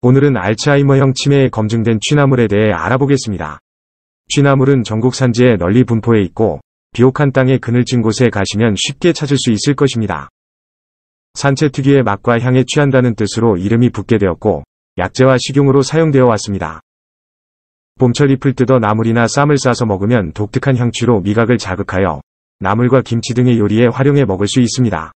오늘은 알츠하이머형 치매에 검증된 취나물에 대해 알아보겠습니다. 취나물은 전국 산지에 널리 분포해 있고 비옥한 땅에 그늘진 곳에 가시면 쉽게 찾을 수 있을 것입니다. 산채 특유의 맛과 향에 취한다는 뜻으로 이름이 붙게 되었고 약재와 식용으로 사용되어 왔습니다. 봄철 잎을 뜯어 나물이나 쌈을 싸서 먹으면 독특한 향취로 미각을 자극하여 나물과 김치 등의 요리에 활용해 먹을 수 있습니다.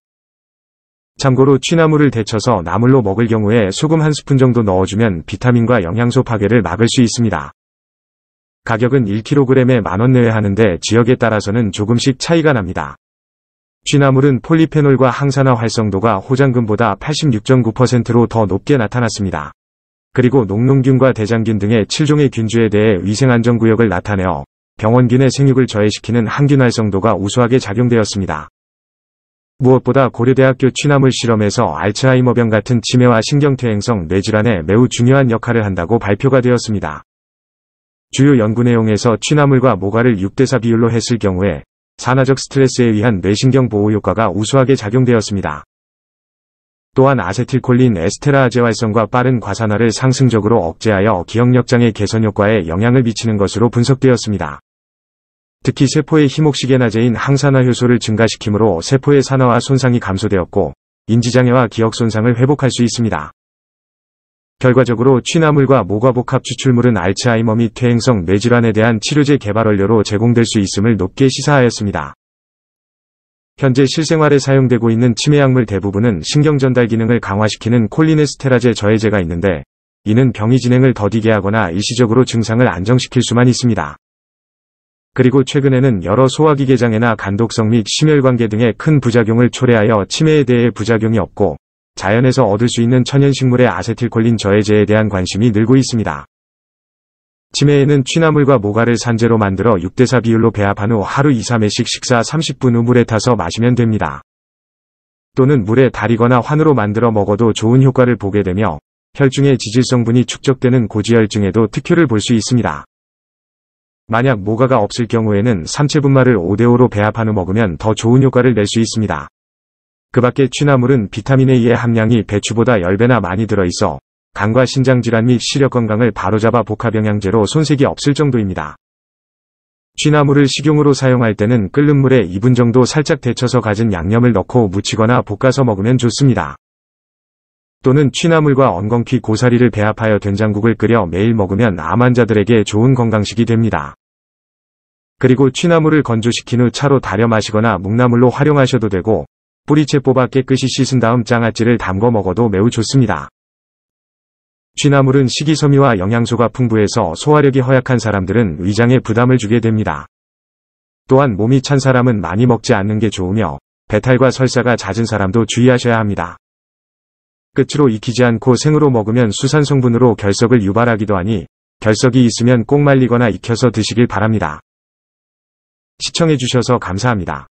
참고로 취나물을 데쳐서 나물로 먹을 경우에 소금 한 스푼 정도 넣어주면 비타민과 영양소 파괴를 막을 수 있습니다. 가격은 1kg에 만원 내외 하는데 지역에 따라서는 조금씩 차이가 납니다. 취나물은 폴리페놀과 항산화 활성도가 호장금보다 86.9%로 더 높게 나타났습니다. 그리고 녹농균과 대장균 등의 7종의 균주에 대해 위생안전구역을 나타내어 병원균의 생육을 저해시키는 항균 활성도가 우수하게 작용되었습니다. 무엇보다 고려대학교 취나물 실험에서 알츠하이머병 같은 치매와 신경퇴행성 뇌질환에 매우 중요한 역할을 한다고 발표가 되었습니다. 주요 연구 내용에서 취나물과 모가를 6대4 비율로 했을 경우에 산화적 스트레스에 의한 뇌신경 보호 효과가 우수하게 작용되었습니다. 또한 아세틸콜린 에스테라아제 활성과 빠른 과산화를 상승적으로 억제하여 기억력 장애 개선 효과에 영향을 미치는 것으로 분석되었습니다. 특히 세포의 희목식에나제인 항산화 효소를 증가시키므로 세포의 산화와 손상이 감소되었고 인지장애와 기억 손상을 회복할 수 있습니다. 결과적으로 취나물과 모과복합 추출물은 알츠하이머 및 퇴행성 뇌질환에 대한 치료제 개발 원료로 제공될 수 있음을 높게 시사하였습니다. 현재 실생활에 사용되고 있는 치매 약물 대부분은 신경전달 기능을 강화시키는 콜리네스테라제 저해제가 있는데 이는 병이 진행을 더디게 하거나 일시적으로 증상을 안정시킬 수만 있습니다. 그리고 최근에는 여러 소화기계 장애나 간독성 및 심혈관계 등의 큰 부작용을 초래하여 치매에 대해 부작용이 없고 자연에서 얻을 수 있는 천연식물의 아세틸콜린 저해제에 대한 관심이 늘고 있습니다. 치매에는 취나물과 모가를 산재로 만들어 6대4 비율로 배합한 후 하루 2, 3회씩 식사 30분 후 물에 타서 마시면 됩니다. 또는 물에 달이거나 환으로 만들어 먹어도 좋은 효과를 보게 되며 혈중의 지질성분이 축적되는 고지혈증에도 특효를 볼 수 있습니다. 만약 모가가 없을 경우에는 삼체분말을 5대5로 배합한 후 먹으면 더 좋은 효과를 낼 수 있습니다. 그 밖에 취나물은 비타민 A의 함량이 배추보다 10배나 많이 들어있어 간과 신장질환 및 시력 건강을 바로잡아 복합영양제로 손색이 없을 정도입니다. 취나물을 식용으로 사용할 때는 끓는 물에 2분 정도 살짝 데쳐서 가진 양념을 넣고 무치거나 볶아서 먹으면 좋습니다. 또는 취나물과 엉겅퀴 고사리를 배합하여 된장국을 끓여 매일 먹으면 암 환자들에게 좋은 건강식이 됩니다. 그리고 취나물을 건조시킨 후 차로 달여 마시거나 묵나물로 활용하셔도 되고 뿌리채 뽑아 깨끗이 씻은 다음 장아찌를 담궈 먹어도 매우 좋습니다. 취나물은 식이섬유와 영양소가 풍부해서 소화력이 허약한 사람들은 위장에 부담을 주게 됩니다. 또한 몸이 찬 사람은 많이 먹지 않는 게 좋으며 배탈과 설사가 잦은 사람도 주의하셔야 합니다. 끝으로 익히지 않고 생으로 먹으면 수산 성분으로 결석을 유발하기도 하니 결석이 있으면 꼭 말리거나 익혀서 드시길 바랍니다. 시청해주셔서 감사합니다.